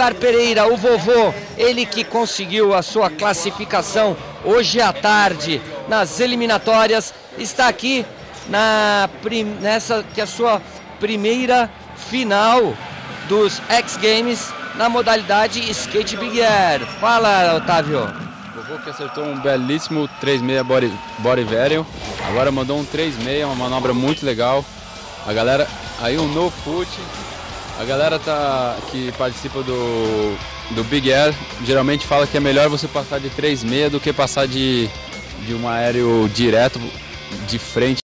Oscar Pereira, o vovô, ele que conseguiu a sua classificação hoje à tarde nas eliminatórias, está aqui na nessa que é a sua primeira final dos X Games na modalidade Skate Big Air. Fala, Otávio. Vovô que acertou um belíssimo 3.6 body, body agora mandou um 3.6, uma manobra muito legal. A galera, aí um no foot, a galera tá, que participa do, do Big Air geralmente fala que é melhor você passar de 3,6 do que passar de, de um aéreo direto de frente